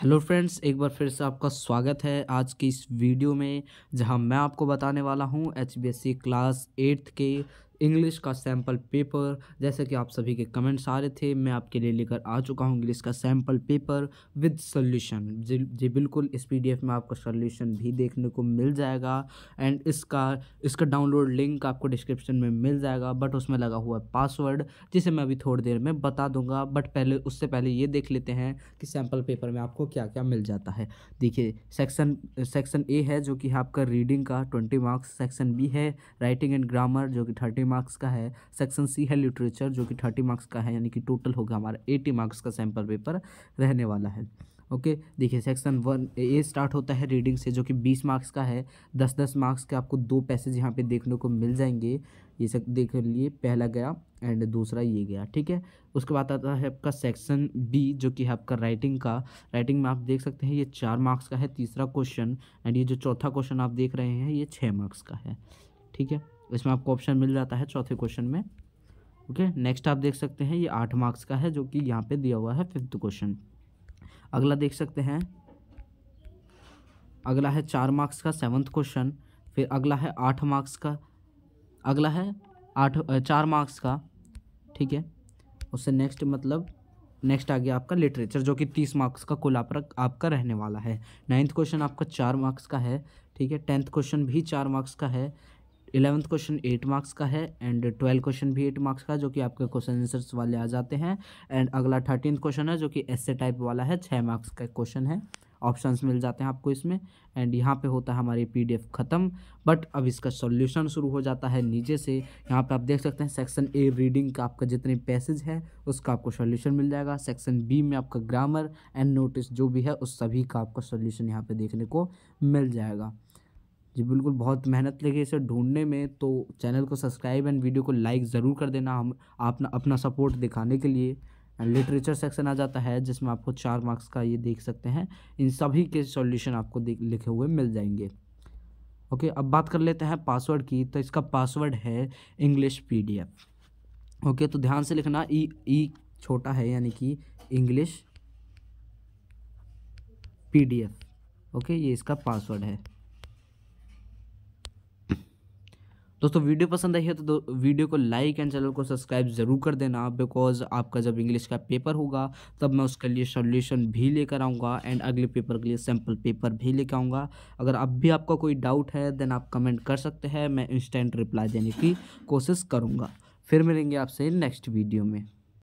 Hello friends, एक बार फिर से आपका स्वागत है आज की इस वीडियो में, जहाँ मैं आपको बताने वाला हूँ एच क्लास एट्थ के इंग्लिश का सैंपल पेपर जैसे कि आप सभी के कमेंट्स आ रहे थे, मैं आपके लिए लेकर आ चुका हूँ इंग्लिश का सैंपल पेपर विद सोल्यूशन जी बिल्कुल, इस पीडीएफ में आपको सोल्यूशन भी देखने को मिल जाएगा एंड इसका इसका डाउनलोड लिंक आपको डिस्क्रिप्शन में मिल जाएगा बट उसमें लगा हुआ है पासवर्ड जिसे मैं अभी थोड़ी देर में बता दूँगा बट पहले, उससे पहले ये देख लेते हैं कि सैंपल पेपर में आपको क्या क्या मिल जाता है। देखिए सेक्शन सेक्शन ए है, जो कि आपका रीडिंग का ट्वेंटी मार्क्स सेक्शन बी है राइटिंग एंड ग्रामर जो कि थर्टी मार्क्स का है सेक्शन सी है लिटरेचर जो कि थर्टी मार्क्स का है, यानी कि टोटल होगा हमारा एटी मार्क्स का सैंपल पेपर रहने वाला है। ओके देखिए सेक्शन वन ए स्टार्ट होता है रीडिंग से, जो कि बीस मार्क्स का है। दस दस मार्क्स के आपको दो पैसेज यहाँ पे देखने को मिल जाएँगे। ये सब देख लिए, पहला गया एंड दूसरा ये गया, ठीक है? उसके बाद आता है आपका सेक्शन बी जो कि है आपका राइटिंग का। राइटिंग में आप देख सकते हैं, ये चार मार्क्स का है तीसरा क्वेश्चन एंड ये जो चौथा क्वेश्चन आप देख रहे हैं, ये छः मार्क्स का है। ठीक है? इसमें आपको ऑप्शन मिल जाता है चौथे क्वेश्चन में। ओके नेक्स्ट आप देख सकते हैं, ये आठ मार्क्स का है जो कि यहाँ पे दिया हुआ है फिफ्थ क्वेश्चन अगला देख सकते हैं। अगला है चार मार्क्स का सेवन्थ क्वेश्चन फिर अगला है आठ मार्क्स का, अगला है आठ चार मार्क्स का, ठीक है? उससे नेक्स्ट मतलब नेक्स्ट आ गया आपका लिटरेचर जो कि तीस मार्क्स का कुल आप आपका रहने वाला है। नाइन्थ क्वेश्चन आपका चार मार्क्स का है, ठीक है? टेंथ क्वेश्चन भी चार मार्क्स का है। इलेवंथ क्वेश्चन एट मार्क्स का है एंड ट्वेल्थ क्वेश्चन भी एट मार्क्स का, जो कि आपके क्वेश्चन आंसर्स वाले आ जाते हैं। एंड अगला थर्टीन क्वेश्चन है, जो कि एसए टाइप वाला है छः मार्क्स का क्वेश्चन है। ऑप्शंस मिल जाते हैं आपको इसमें। एंड यहाँ पे होता है हमारी पीडीएफ ख़त्म बट अब इसका सॉल्यूशन शुरू हो जाता है नीचे से। यहाँ पे आप देख सकते हैं सेक्शन ए रीडिंग का आपका जितने पैसेज है, उसका आपको सॉल्यूशन मिल जाएगा। सेक्शन बी में आपका ग्रामर एंड नोटिस जो भी है, उस सभी का आपका सॉल्यूशन यहाँ पर देखने को मिल जाएगा। जी बिल्कुल, बहुत मेहनत लगी इसे ढूँढने में तो चैनल को सब्सक्राइब एंड वीडियो को लाइक ज़रूर कर देना हम, अपना अपना सपोर्ट दिखाने के लिए। एंड लिटरेचर सेक्शन आ जाता है, जिसमें आपको चार मार्क्स का ये देख सकते हैं। इन सभी के सॉल्यूशन आपको लिखे हुए मिल जाएँगे। ओके, अब बात कर लेते हैं पासवर्ड की तो इसका पासवर्ड है इंग्लिश पीडीएफ। ओके तो ध्यान से लिखना, ई ई छोटा है, यानी कि इंग्लिश पीडीएफ। ओके, ये इसका पासवर्ड है। दोस्तों, वीडियो पसंद आई है तो वीडियो को लाइक एंड चैनल को सब्सक्राइब ज़रूर कर देना बिकॉज़ आपका जब इंग्लिश का पेपर होगा, तब मैं उसके लिए सॉल्यूशन भी लेकर आऊँगा एंड अगले पेपर के लिए सैंपल पेपर भी लेकर आऊँगा। अगर अब भी आपका कोई डाउट है देन आप कमेंट कर सकते हैं, मैं इंस्टेंट रिप्लाई देने की कोशिश करूँगा। फिर मिलेंगे आपसे नेक्स्ट वीडियो में।